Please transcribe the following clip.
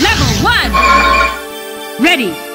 Level 1! Ready!